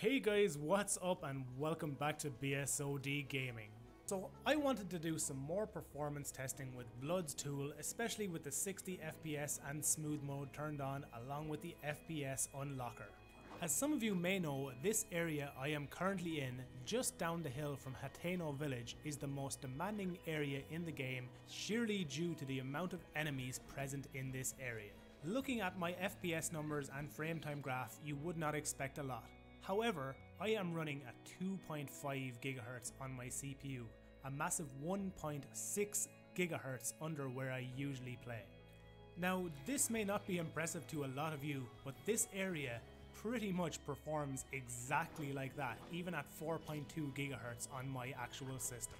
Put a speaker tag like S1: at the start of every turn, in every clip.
S1: Hey guys, what's up and welcome back to BSOD Gaming. So I wanted to do some more performance testing with Vloodz tool, especially with the 60 FPS and smooth mode turned on along with the FPS unlocker. As some of you may know, this area I am currently in, just down the hill from Hateno village, is the most demanding area in the game, sheerly due to the amount of enemies present in this area. Looking at my FPS numbers and frame time graph, you would not expect a lot. However, I am running at 2.5 GHz on my CPU, a massive 1.6 GHz under where I usually play. Now, this may not be impressive to a lot of you, but this area pretty much performs exactly like that, even at 4.2 GHz on my actual system.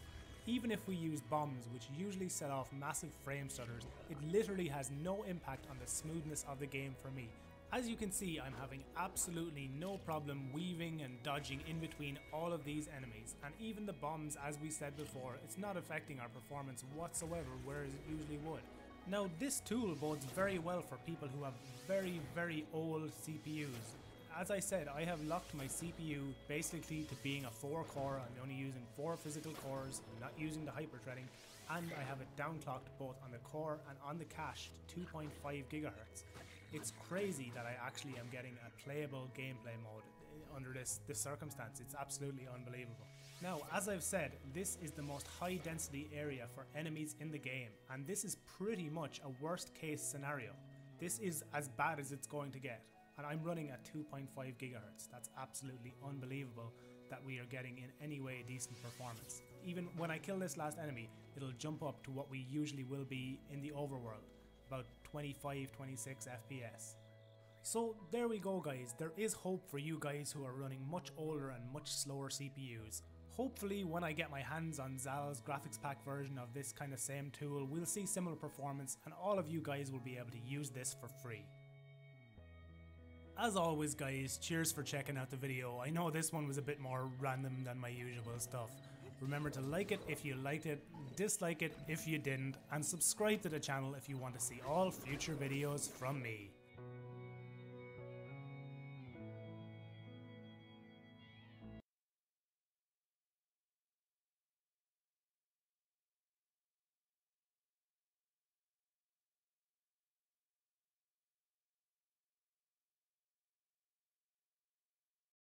S1: Even if we use bombs, which usually set off massive frame stutters, it literally has no impact on the smoothness of the game for me, as you can see, I'm having absolutely no problem weaving and dodging in between all of these enemies, and even the bombs, as we said before, it's not affecting our performance whatsoever, whereas it usually would. Now, this tool bodes very well for people who have very, very old CPUs, as I said, I have locked my CPU basically to being a 4 core, I'm only using 4 physical cores, I'm not using the hyper threading, and I have it downclocked both on the core and on the cache to 2.5 GHz. It's crazy that I actually am getting a playable gameplay mode under this, this circumstance, it's absolutely unbelievable. Now, as I've said, this is the most high density area for enemies in the game, and this is pretty much a worst case scenario. This is as bad as it's going to get and I'm running at 2.5 gigahertz. That's absolutely unbelievable that we are getting in any way decent performance. Even when I kill this last enemy, it'll jump up to what we usually will be in the overworld, about 25, 26 FPS. So there we go guys, there is hope for you guys who are running much older and much slower CPUs. Hopefully when I get my hands on Zal's graphics pack version of this kind of same tool, we'll see similar performance and all of you guys will be able to use this for free. As always guys, cheers for checking out the video. I know this one was a bit more random than my usual stuff. Remember to like it if you liked it, dislike it if you didn't, and subscribe to the channel if you want to see all future videos from me.